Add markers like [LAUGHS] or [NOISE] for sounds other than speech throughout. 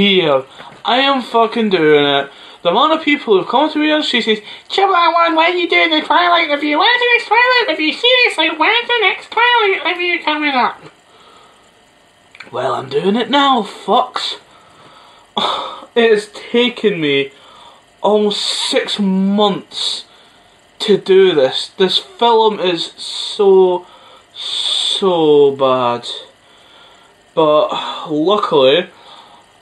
here. I am fucking doing it. The amount of people who've come to me and she says, Chipmunk One, when are you doing the Twilight review? When's the next Twilight review? Seriously, when's the next Twilight review coming up? Well, I'm doing it now, fucks. [SIGHS] It has taken me almost six months to do this. This film is so, so bad. But luckily,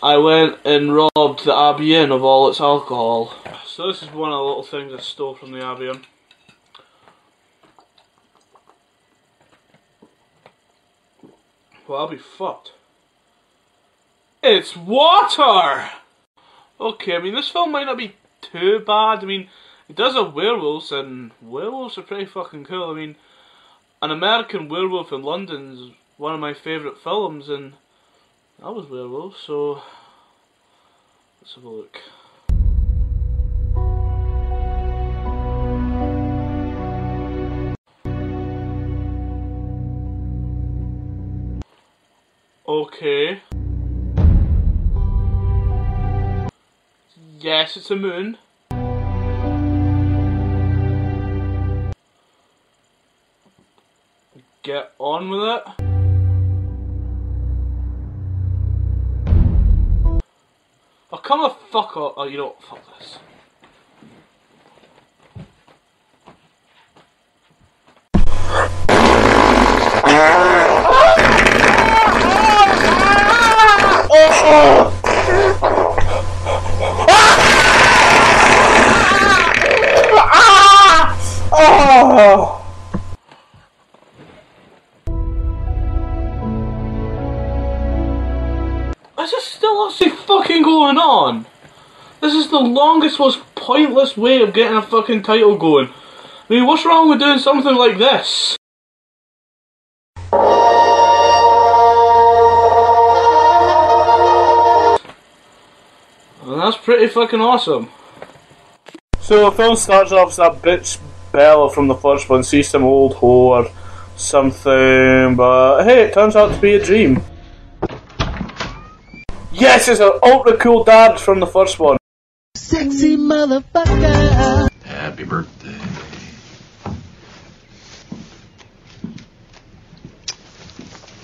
I went and robbed the Abbey Inn of all its alcohol. So this is one of the little things I stole from the Abbey Inn. Well, I'll be fucked. It's water! Okay, I mean, this film might not be too bad. I mean, it does have werewolves, and werewolves are pretty fucking cool. I mean, An American Werewolf in London is one of my favourite films, and that was werewolves, so let's have a look. Okay. Yes, it's a moon. Get on with it. Oh, come the fuck up. Oh, you know what? Fuck this. This is still actually fucking going on. This is the longest, most pointless way of getting a fucking title going. I mean, what's wrong with doing something like this? And that's pretty fucking awesome. So the film starts off as that bitch Bella from the first one sees some old whore or something, but hey, it turns out to be a dream. Yes, it's an ultra cool dance from the first one. Sexy motherfucker. Happy birthday.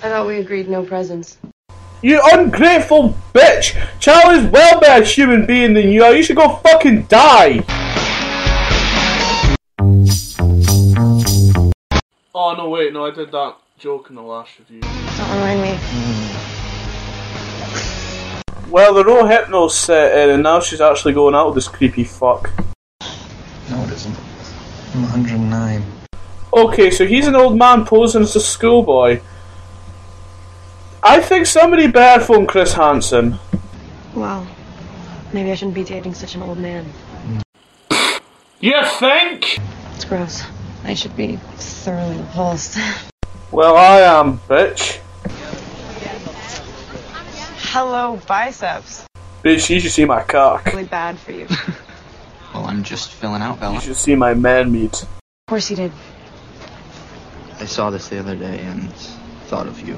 I thought we agreed no presents. You ungrateful bitch! Charlie's well better human being than you are. You should go fucking die. Oh no, wait, no, I did that joke in the last review. Don't remind me. Well, the row hypno set in, and now she's actually going out with this creepy fuck. No, it isn't. I'm 109. Okay, so he's an old man posing as a schoolboy. I think somebody better phone Chris Hansen. Well, maybe I shouldn't be dating such an old man. You think? It's gross. I should be thoroughly repulsed. Well, I am, bitch. Hello, biceps. Bitch, you should see my cock. Really bad for you. [LAUGHS] Well, I'm just filling out, Bella. You should see my man meat. Of course you did. I saw this the other day and thought of you.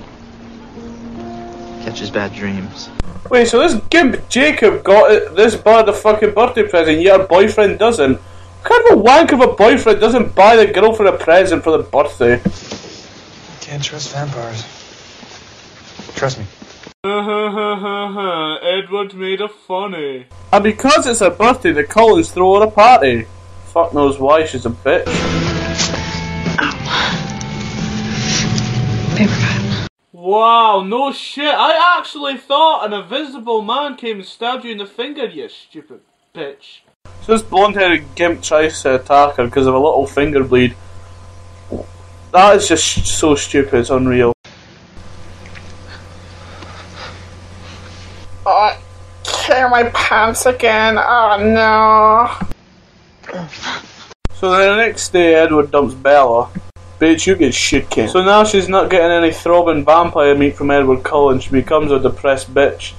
Catches bad dreams. Wait, so this gimp Jacob got it, this bird a fucking birthday present, yet her boyfriend doesn't? What kind of a wank of a boyfriend doesn't buy the girlfriend a present for the birthday? Can't trust vampires. Trust me. [LAUGHS] Edward made a funny. And because it's her birthday, the Cullens throw her a party. Fuck knows why, she's a bitch. Paper cut. Wow, no shit. I actually thought an invisible man came and stabbed you in the finger, you stupid bitch. So this blonde-haired gimp tries to attack her because of a little finger bleed. That is just so stupid, it's unreal. Oh, tear my pants again. Oh no. So the next day, Edward dumps Bella. Bitch, you get shit kicked. So now she's not getting any throbbing vampire meat from Edward Cullen. She becomes a depressed bitch.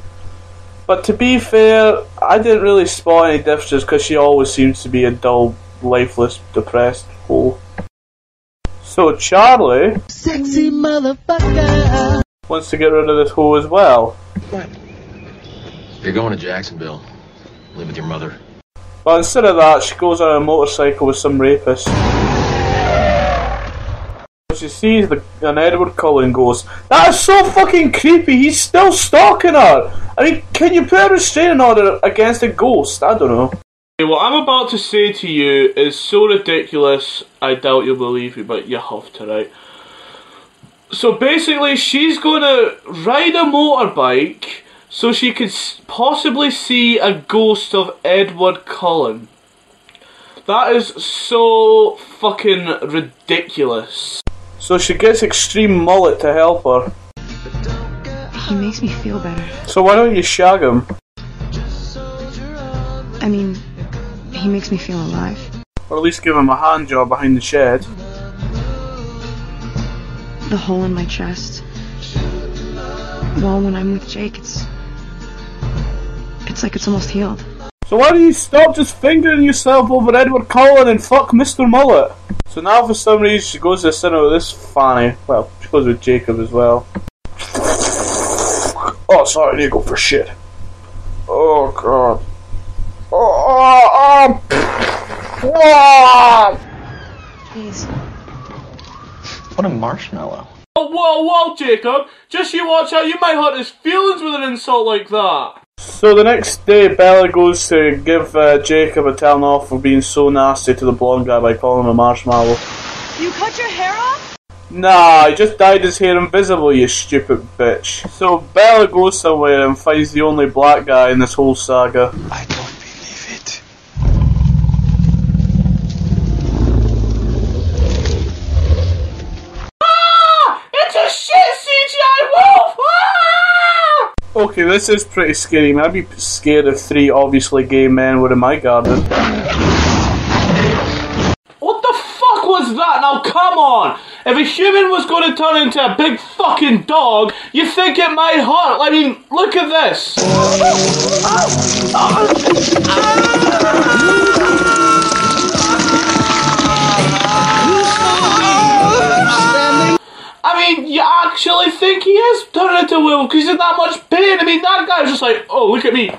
But to be fair, I didn't really spot any differences because she always seems to be a dull, lifeless, depressed hole. So Charlie Sexy motherfucker. wants to get rid of this hoe as well. What? You're going to Jacksonville. Live with your mother. But instead of that, she goes on a motorcycle with some rapist. She sees the, and Edward Cullen goes, That is so fucking creepy, he's still stalking her! I mean, can you put a restraining order against a ghost? I don't know. What I'm about to say to you is so ridiculous, I doubt you'll believe me, but you have to, right? So basically, she's going to ride a motorbike so she could s- possibly see a ghost of Edward Cullen. That is so fucking ridiculous. So she gets extreme mullet to help her. He makes me feel better. So why don't you shag him? I mean, he makes me feel alive. Or at least give him a hand job behind the shed. The hole in my chest. Well, when I'm with Jake, it's. It's like it's almost healed. So why do you stop just fingering yourself over Edward Cullen and fuck Mr. Mullet? So now for some reason she goes to the cinema with this fanny. Well, she goes with Jacob as well. Oh, sorry, I need to go for shit. Oh, God. Oh, oh, um. ah! oh. Please. What a marshmallow. Oh, whoa, whoa, Jacob! Just you watch out, you might hurt his feelings with an insult like that! So the next day, Bella goes to give uh, Jacob a telling off for being so nasty to the blonde guy by calling him a marshmallow. You cut your hair off? Nah, he just dyed his hair invisible, you stupid bitch. So Bella goes somewhere and finds the only black guy in this whole saga. I don't believe it. It's a shit CGI wolf! Ah! Okay, this is pretty scary. I'd be scared if three obviously gay men were in my garden. What the fuck was that? Now come on! If a human was going to turn into a big fucking dog, you think it might hurt? I mean, look at this. I mean, you actually think he is turning into a werewolf because he's that much mean, that guy was just like, oh, look at me.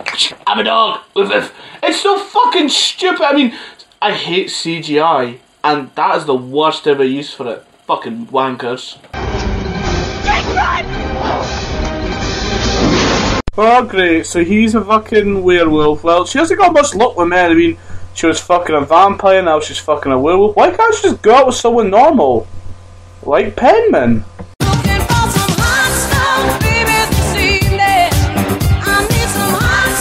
I'm a dog. It's so fucking stupid. I mean, I hate CGI, and that is the worst ever use for it. Fucking wankers. Oh, great. So he's a fucking werewolf. Well, she hasn't got much luck with men. I mean, she was fucking a vampire, now she's fucking a werewolf. Why can't she just go out with someone normal? Like Penman.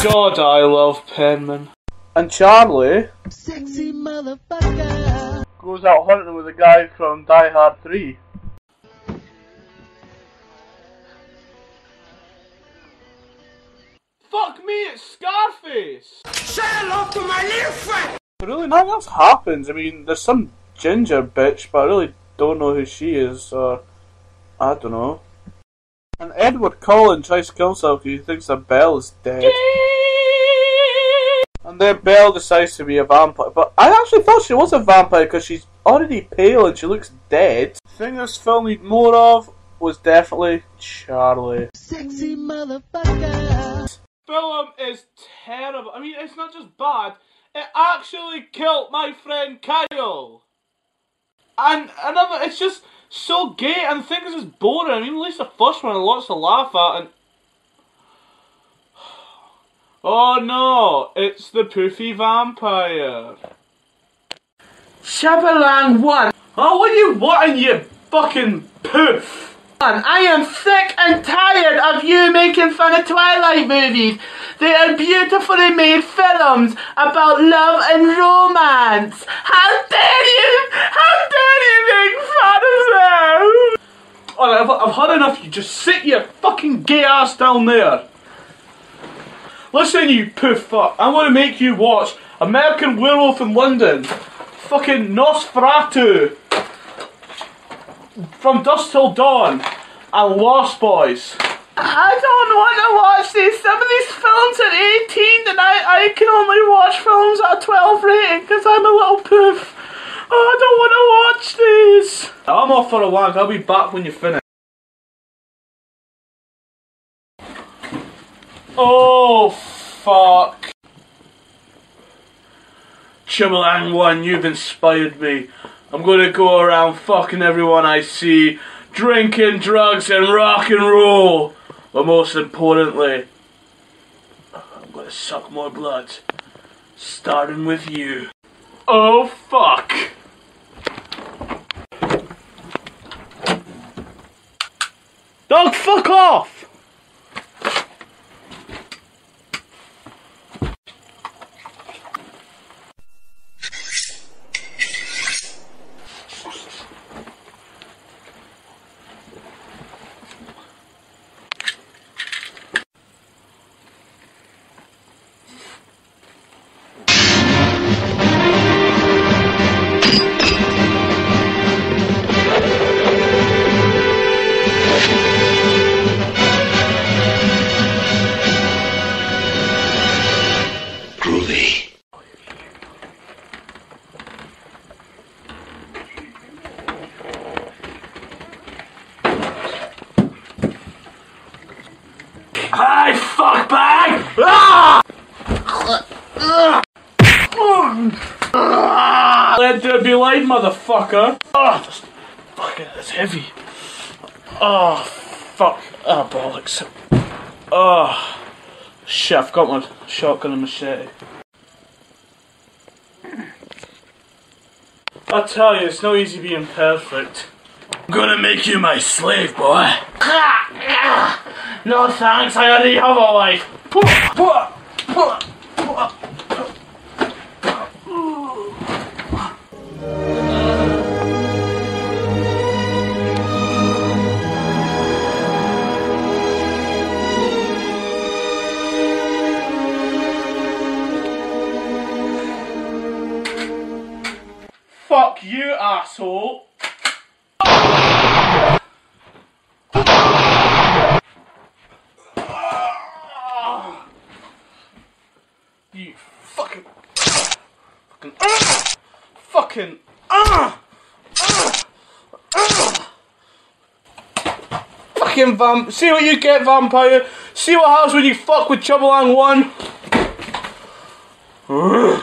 God, I love Penman. And Charlie Sexy motherfucker. goes out hunting with a guy from Die Hard 3. Fuck me, it's Scarface! Say hello to my little friend! But really, nothing else happens. I mean, there's some ginger bitch, but I really don't know who she is, or. I don't know. And Edward Cullen tries to kill himself because he thinks that Belle is dead. And then Belle decides to be a vampire. But I actually thought she was a vampire because she's already pale and she looks dead. The thing this film needed more of was definitely Charlie. Sexy motherfucker. Film is terrible. I mean, it's not just bad, it actually killed my friend Kyle. And another, it's just so gay and things is boring. I mean, at least the first one had lots to laugh at and. Oh no, it's the poofy vampire. Chubberlang one. Oh, what are you wanting, you fucking poof? I am sick and tired of you making fun of Twilight movies. They are beautifully made films about love and romance. How dare you? How dare you make fun of them? Alright, I've, I've had enough. You just sit your fucking gay ass down there. Listen, you poof fuck. I want to make you watch American Werewolf in London. Fucking Nosferatu. From Dusk Till Dawn. And Lost Boys. I don't want to watch these. Some of these films are 18 and I, I can only watch films at 12 rating because I'm a little poof. Oh, I don't want to watch these. I'm off for a wank. I'll be back when you finish. Oh, fuck. Chubberlang One, you've inspired me. I'm gonna go around fucking everyone I see, drinking drugs and rock and roll. But most importantly, I'm gonna suck more blood. Starting with you. Oh, fuck. Dog, fuck off! Groovy. Hi, fuck bag! Ah! Let there be light, motherfucker! Oh, fuck it, it's heavy. Oh, fuck. Oh, bollocks. Oh, I've got my shotgun and machete. I tell you, it's no easy being perfect. I'm gonna make you my slave, boy. [LAUGHS] No thanks, I already have a wife. You fucking. Fucking. Uh, fucking. Uh, uh. Fucking vamp. See what you get, vampire. See what happens when you fuck with Chubberlang 1.